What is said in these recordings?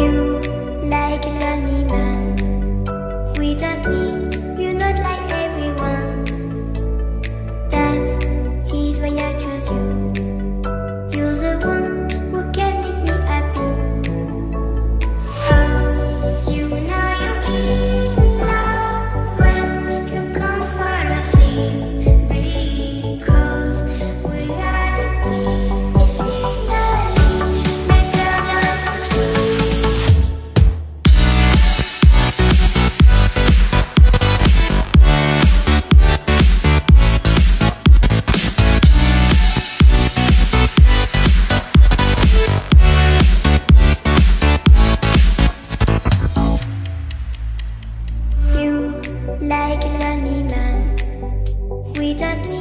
you. we just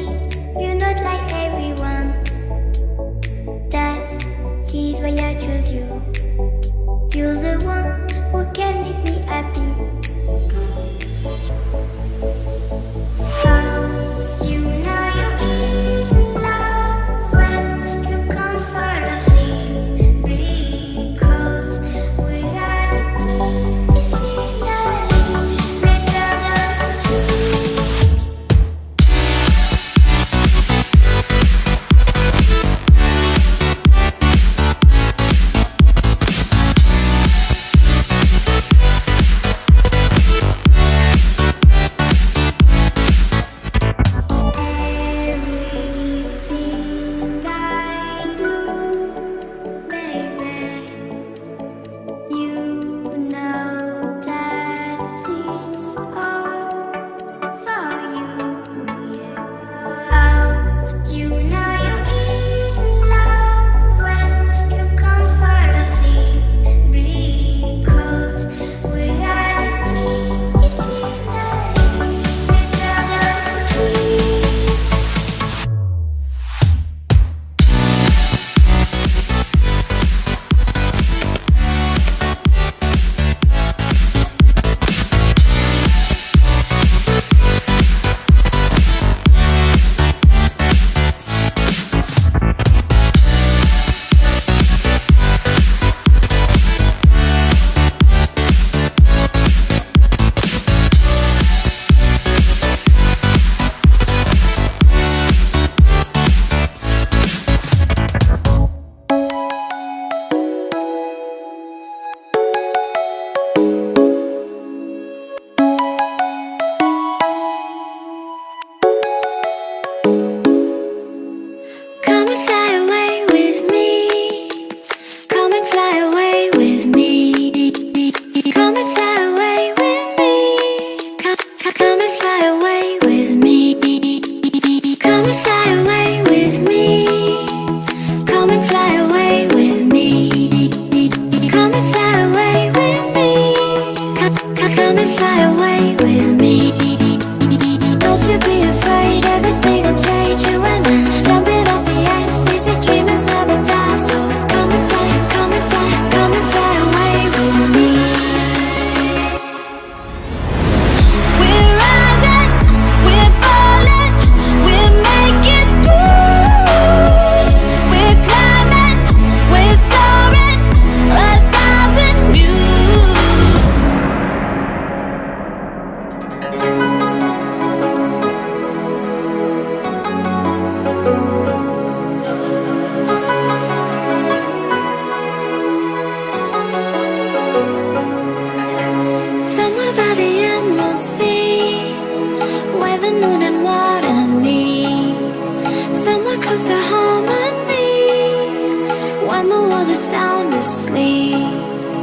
Come and fly away,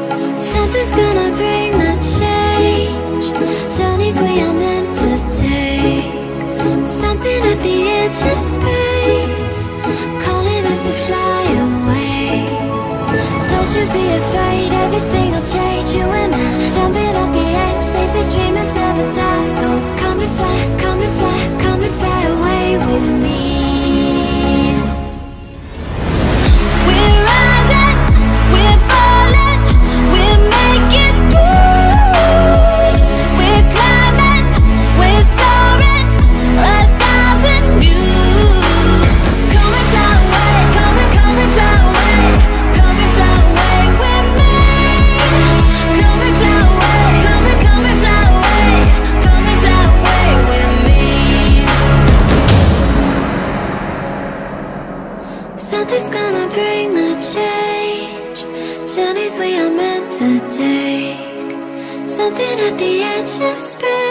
come and fly away with me. Take Something